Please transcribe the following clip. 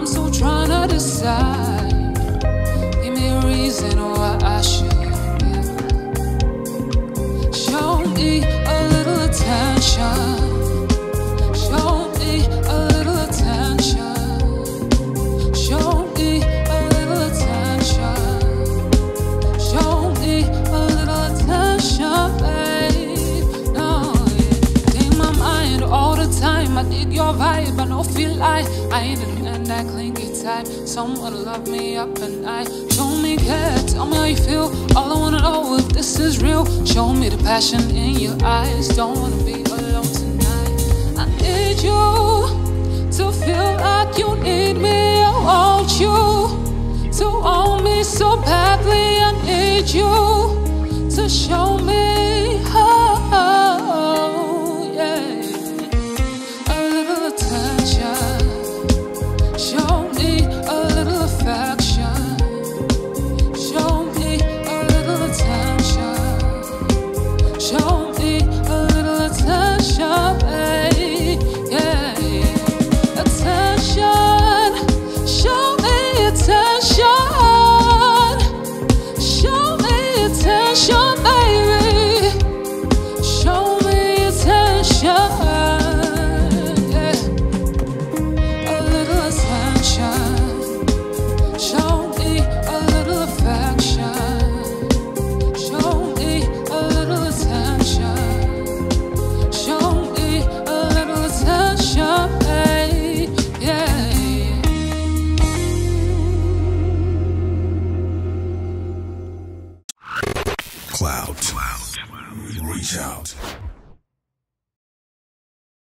I'm still trying to decide. Give me a reason why I should I dig your vibe. I know feel like I ain't a man that clingy type. Someone love me up and I Show me care. Tell me how you feel. All I wanna know if this is real. Show me the passion in your eyes. Don't wanna be alone tonight. I need you to feel like you need me. I want you to own me so badly. I need you to show me Clout. Reach out.